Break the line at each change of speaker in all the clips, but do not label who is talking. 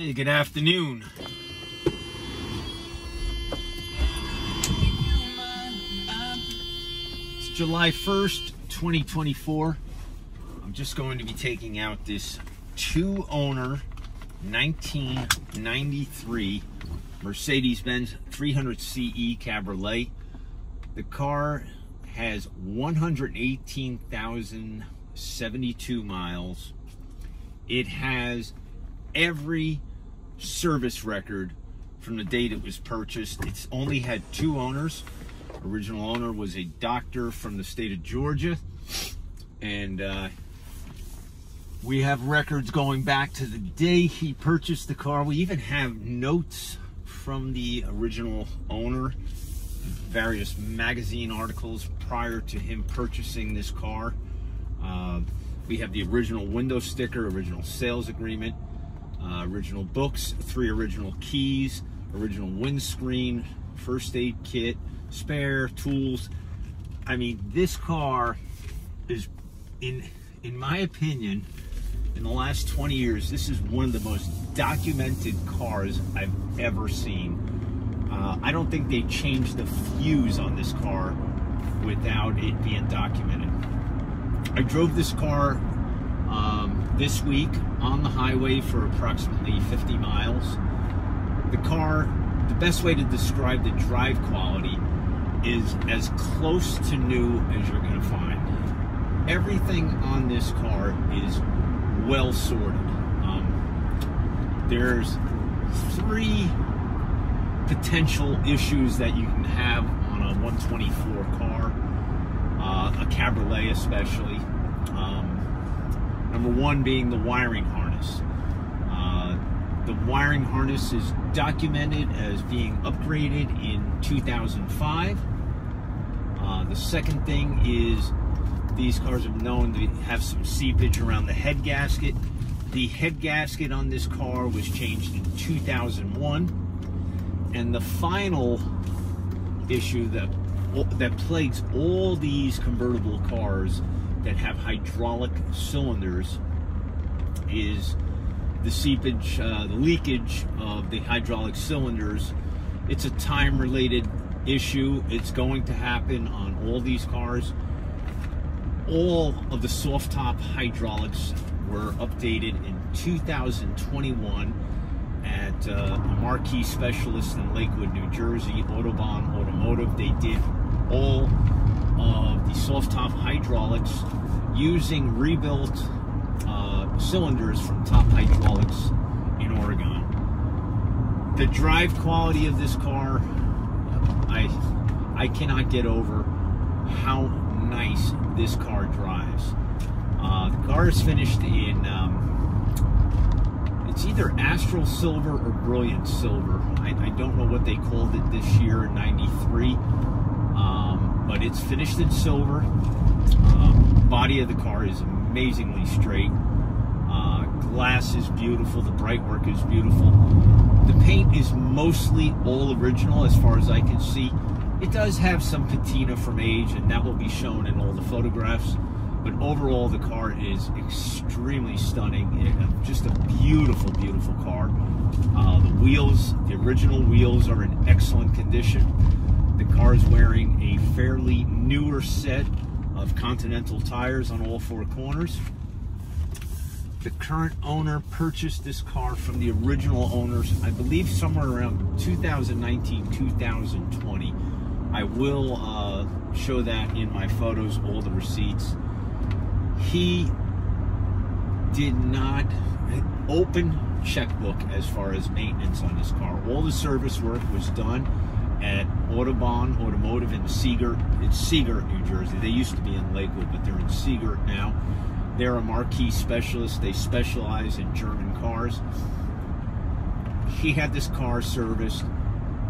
Hey, good afternoon. It's July 1st, 2024. I'm just going to be taking out this two owner 1993 Mercedes Benz 300 CE Cabriolet. The car has 118,072 miles. It has every service record from the date it was purchased. It's only had two owners. Original owner was a doctor from the state of Georgia. And uh, we have records going back to the day he purchased the car. We even have notes from the original owner, various magazine articles prior to him purchasing this car. Uh, we have the original window sticker, original sales agreement, uh, original books, three original keys, original windscreen, first aid kit, spare tools. I mean, this car is, in in my opinion, in the last 20 years, this is one of the most documented cars I've ever seen. Uh, I don't think they changed the fuse on this car without it being documented. I drove this car this week on the highway for approximately 50 miles. The car, the best way to describe the drive quality is as close to new as you're going to find. Everything on this car is well sorted. Um, there's three potential issues that you can have on a 124 car, uh, a Cabriolet especially. Um, number one being the wiring harness. Uh, the wiring harness is documented as being upgraded in 2005. Uh, the second thing is these cars are known to have some seepage around the head gasket. The head gasket on this car was changed in 2001. And the final issue that that plagues all these convertible cars that have hydraulic cylinders is the seepage, uh, the leakage of the hydraulic cylinders. It's a time-related issue. It's going to happen on all these cars all of the soft top hydraulics were updated in 2021 at uh, a marquee specialist in Lakewood, New Jersey, Autobahn Automotive. They did all of the soft top hydraulics using rebuilt uh, cylinders from Top Hydraulics in Oregon. The drive quality of this car, I I cannot get over how nice this car drives. Uh, the car is finished in, um, it's either Astral Silver or Brilliant Silver. I, I, don't know what they called it this year in 93, um, but it's finished in silver. Uh, body of the car is amazingly straight. Uh, glass is beautiful. The bright work is beautiful. The paint is mostly all original as far as I can see. It does have some patina from age, and that will be shown in all the photographs. But overall, the car is extremely stunning. It, just a beautiful, beautiful car. Uh, the wheels, the original wheels, are in excellent condition. Car is wearing a fairly newer set of Continental tires on all four corners. The current owner purchased this car from the original owners, I believe somewhere around 2019, 2020. I will uh, show that in my photos, all the receipts. He did not open checkbook as far as maintenance on his car. All the service work was done at Audubon Automotive in Sea Girt. It's Sea Girt, New Jersey. They used to be in Lakewood, but they're in Sea Girt now. They're a marquee specialist. They specialize in German cars. He had this car serviced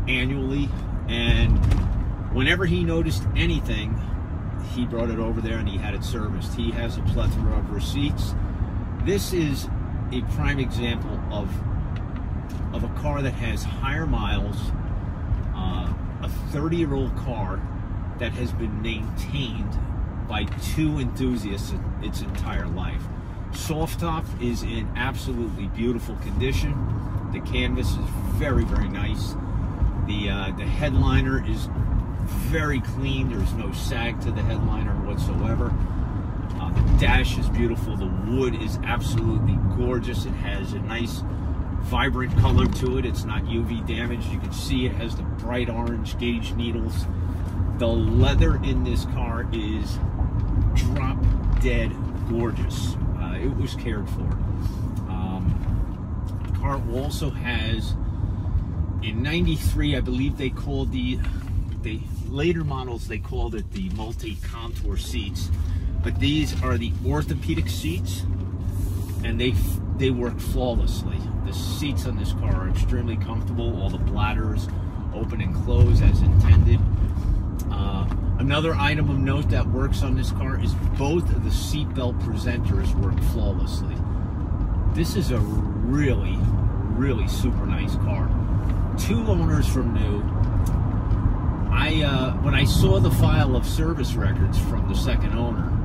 annually, and whenever he noticed anything, he brought it over there and he had it serviced. He has a plethora of receipts. This is a prime example of of a car that has higher miles, uh, a 30-year-old car that has been maintained by two enthusiasts its entire life. Soft top is in absolutely beautiful condition. The canvas is very, very nice. The uh, the headliner is very clean. There's no sag to the headliner whatsoever. Uh, the dash is beautiful. The wood is absolutely gorgeous. It has a nice vibrant color to it. It's not UV damaged. You can see it has the bright orange gauge needles. The leather in this car is drop dead gorgeous. Uh, it was cared for. Um, the car also has, in 93, I believe they called the, the later models, they called it the multi-contour seats. But these are the orthopedic seats, and they they work flawlessly. The seats on this car are extremely comfortable. All the bladders open and close as intended. Uh, another item of note that works on this car is both of the seatbelt presenters work flawlessly. This is a really, really super nice car. Two owners from new. I uh, when I saw the file of service records from the second owner,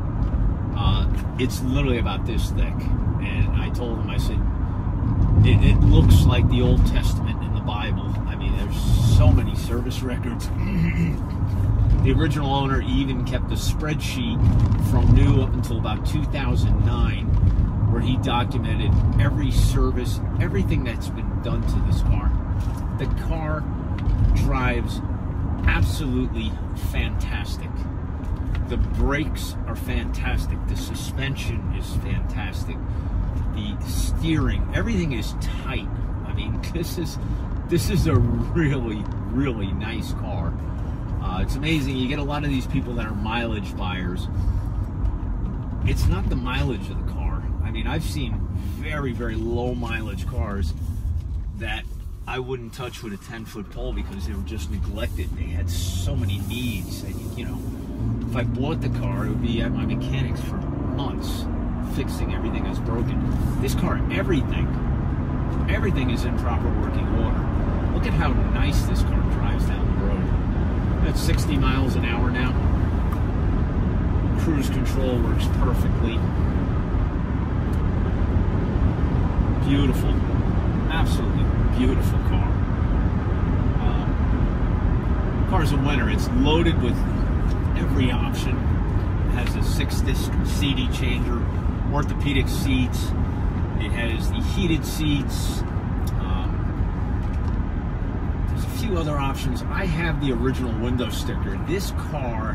uh, it's literally about this thick. And I told him, I said, it, it, looks like the Old Testament in the Bible. I mean, there's so many service records. the original owner even kept a spreadsheet from new up until about 2009 where he documented every service, everything that's been done to this car. The car drives absolutely fantastic. The brakes are fantastic. The suspension is fantastic. The steering, everything is tight. I mean, this is this is a really, really nice car. Uh, it's amazing. You get a lot of these people that are mileage buyers. It's not the mileage of the car. I mean, I've seen very, very low mileage cars that I wouldn't touch with a 10 foot pole because they were just neglected. They had so many needs. That, you know, if I bought the car, it would be at my mechanics for months fixing everything that's broken. This car, everything, everything is in proper working order. Look at how nice this car drives down the road. That's 60 miles an hour now. Cruise control works perfectly. Beautiful. Absolutely beautiful car. Um, car's a winner. It's loaded with every option. It has a six-disc CD changer, orthopedic seats. It has the heated seats. Um, there's a few other options. I have the original window sticker. This car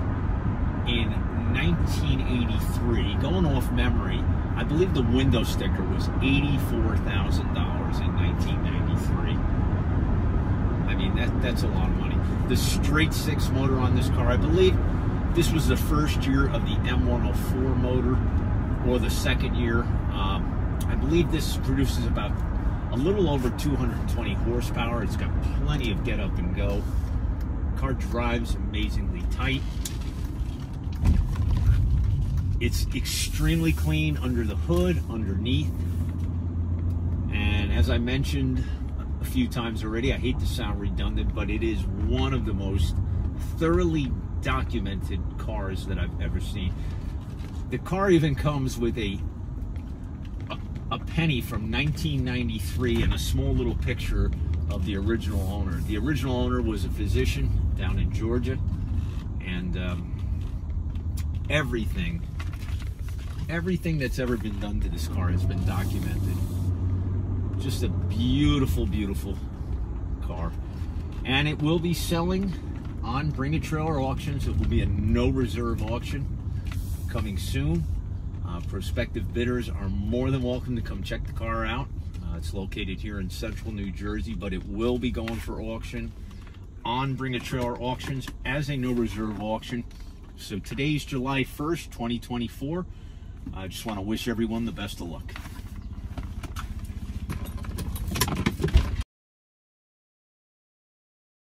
in 1983, going off memory, I believe the window sticker was $84,000 in 1993. I mean, that that's a lot of money. The straight six motor on this car, I believe this was the first year of the M104 motor, or the second year. Um, I believe this produces about a little over 220 horsepower. It's got plenty of get up and go. Car drives amazingly tight. It's extremely clean under the hood, underneath. And as I mentioned a few times already, I hate to sound redundant, but it is one of the most thoroughly documented cars that I've ever seen. The car even comes with a, a, a penny from 1993 and a small little picture of the original owner. The original owner was a physician down in Georgia, and um, everything, everything that's ever been done to this car has been documented. Just a beautiful, beautiful car. And it will be selling on Bring a Trailer Auctions. It will be a no reserve auction coming soon. Uh, prospective bidders are more than welcome to come check the car out. Uh, it's located here in central New Jersey, but it will be going for auction on Bring a Trailer Auctions as a no reserve auction. So today's July 1st, 2024. I just want to wish everyone the best of luck.